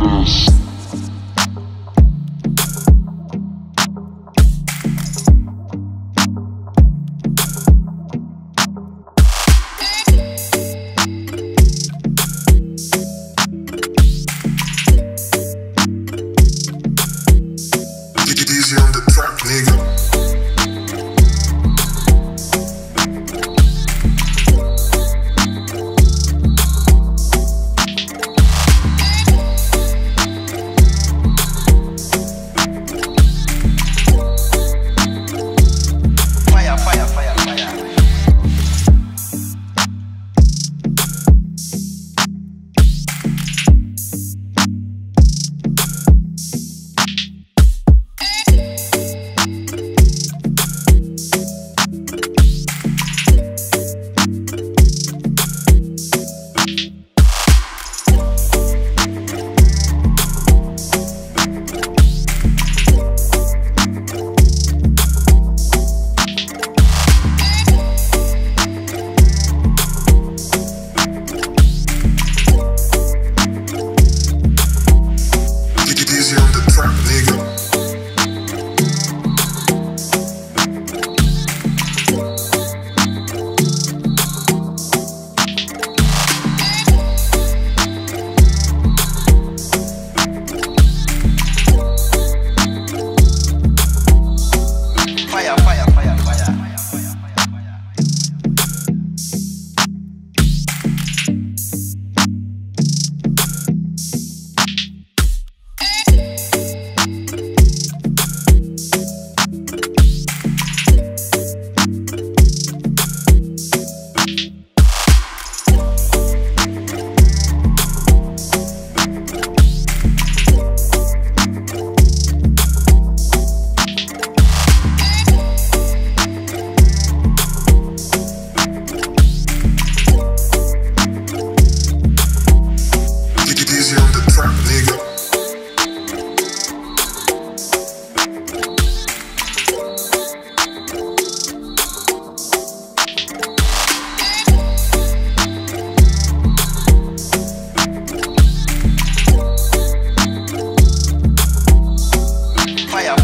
Get it easy on the track, nigga.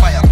fire.